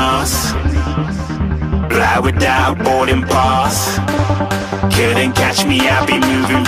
us. Fly without boarding pass. Couldn't catch me, I'll be moving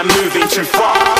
I'm moving too far.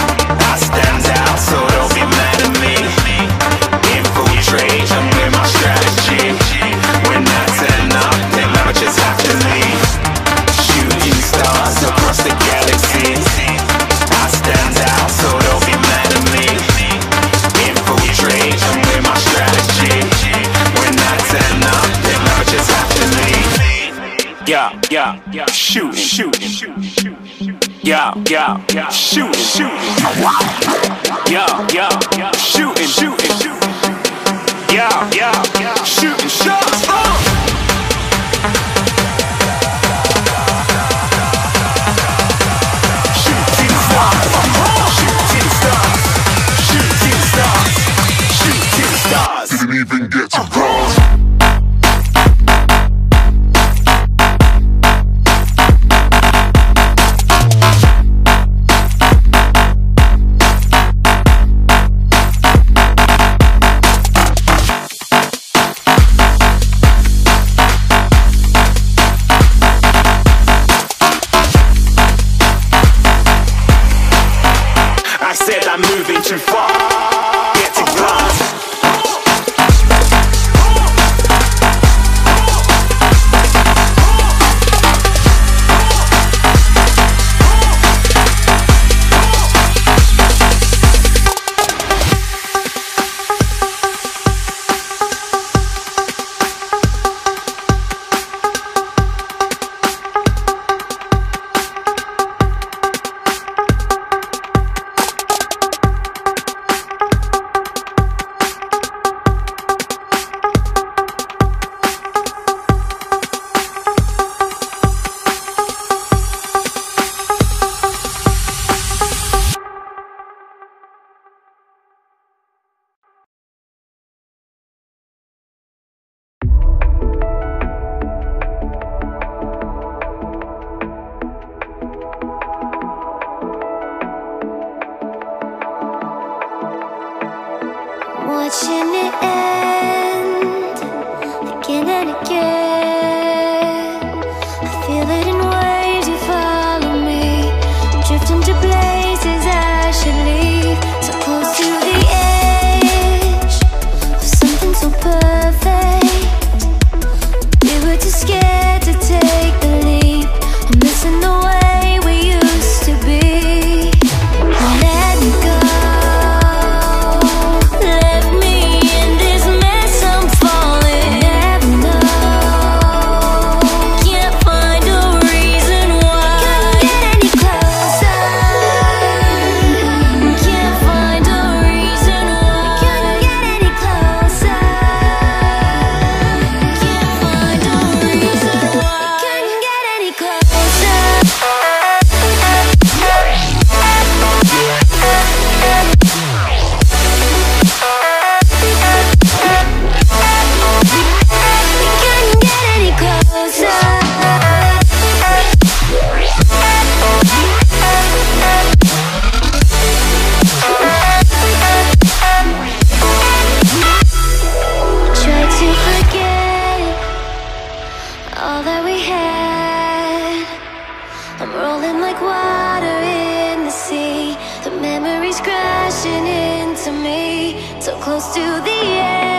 I stand out, so don't be mad Yeah, yeah, yeah. Shoot, shoot. Yeah, yeah, yeah. Shooting, shooting, like water in the sea. The memories crashing into me. So close to the edge